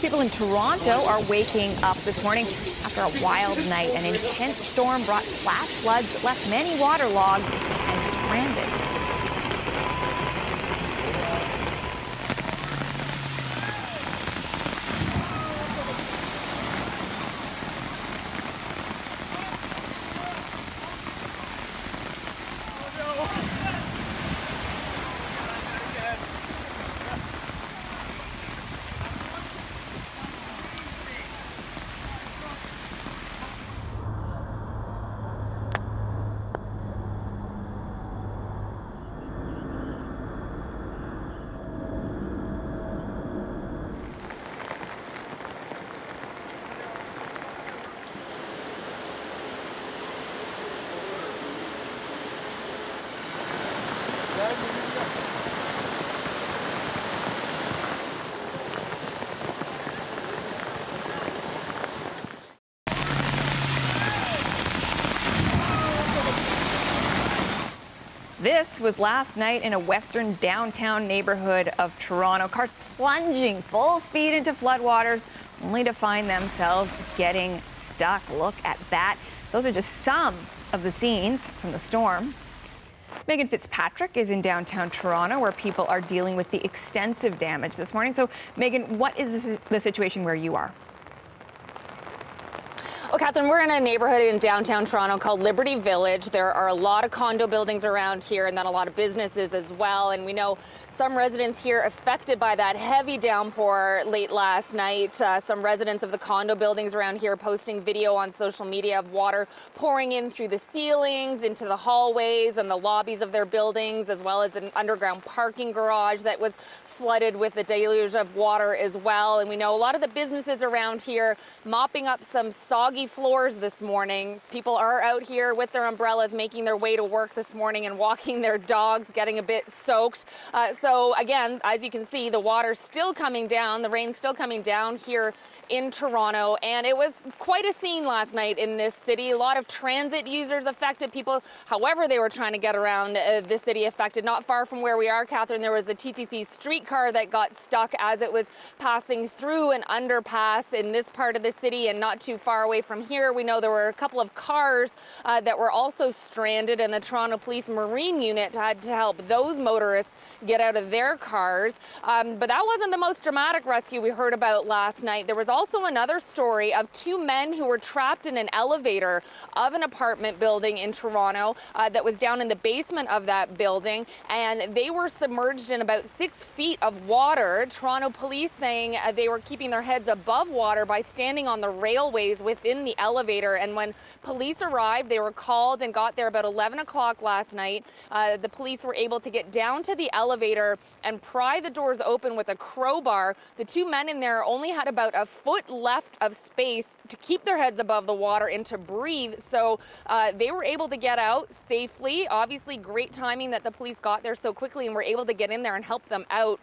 People in Toronto are waking up this morning after a wild night. An intense storm brought flash floods that left many waterlogged and stranded. This was last night in a western downtown neighborhood of Toronto. Cars plunging full speed into floodwaters, only to find themselves getting stuck. Look at that. Those are just some of the scenes from the storm. Megan Fitzpatrick is in downtown Toronto where people are dealing with the extensive damage this morning. So, Megan, what is the situation where you are? Well, Catherine, we're in a neighborhood in downtown Toronto called Liberty Village. There are a lot of condo buildings around here and then a lot of businesses as well. And we know some residents here affected by that heavy downpour late last night. Uh, some residents of the condo buildings around here posting video on social media of water pouring in through the ceilings, into the hallways and the lobbies of their buildings, as well as an underground parking garage that was flooded with a deluge of water as well. And we know a lot of the businesses around here mopping up some soggy floors this morning. People are out here with their umbrellas making their way to work this morning and walking their dogs, getting a bit soaked. Uh, so so again, as you can see, the water's still coming down, the rain's still coming down here in Toronto, and it was quite a scene last night in this city. A lot of transit users affected, people, however they were trying to get around uh, the city affected. Not far from where we are, Catherine, there was a TTC streetcar that got stuck as it was passing through an underpass in this part of the city and not too far away from here. We know there were a couple of cars uh, that were also stranded, and the Toronto Police Marine Unit had to help those motorists get out of their cars. Um, but that wasn't the most dramatic rescue we heard about last night. There was also another story of two men who were trapped in an elevator of an apartment building in Toronto uh, that was down in the basement of that building, and they were submerged in about six feet of water. Toronto police saying uh, they were keeping their heads above water by standing on the railways within the elevator. And when police arrived, they were called and got there about 11 o'clock last night. Uh, the police were able to get down to the elevator elevator and pry the doors open with a crowbar. The two men in there only had about a foot left of space to keep their heads above the water and to breathe. So uh, they were able to get out safely. Obviously, great timing that the police got there so quickly and were able to get in there and help them out.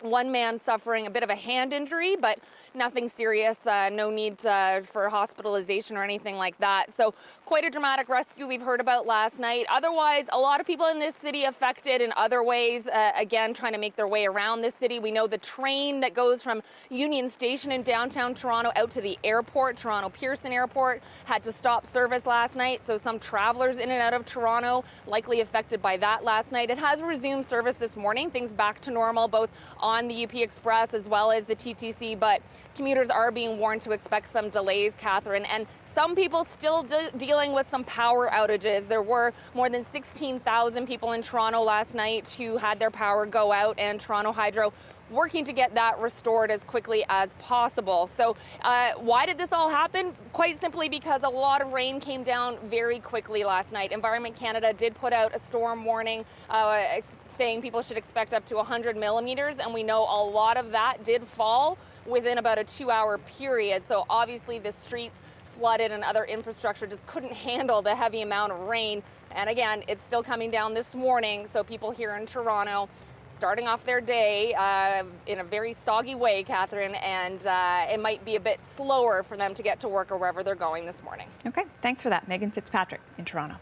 One man suffering a bit of a hand injury, but nothing serious. Uh, no need uh, for hospitalization or anything like that. So quite a dramatic rescue we've heard about last night. Otherwise, a lot of people in this city affected in other ways. Uh, again, trying to make their way around this city. We know the train that goes from Union Station in downtown Toronto out to the airport, Toronto Pearson Airport, had to stop service last night. So some travelers in and out of Toronto likely affected by that last night. It has resumed service this morning. Things back to normal, both on on the UP Express as well as the TTC, but commuters are being warned to expect some delays, Catherine, and some people still de dealing with some power outages. There were more than 16,000 people in Toronto last night who had their power go out, and Toronto Hydro working to get that restored as quickly as possible. So uh, why did this all happen? Quite simply because a lot of rain came down very quickly last night. Environment Canada did put out a storm warning uh, saying people should expect up to 100 millimeters, and we know a lot of that did fall within about a two hour period. So obviously the streets flooded and other infrastructure just couldn't handle the heavy amount of rain. And again, it's still coming down this morning. So people here in Toronto starting off their day uh, in a very soggy way, Catherine, and uh, it might be a bit slower for them to get to work or wherever they're going this morning. Okay, thanks for that, Megan Fitzpatrick in Toronto.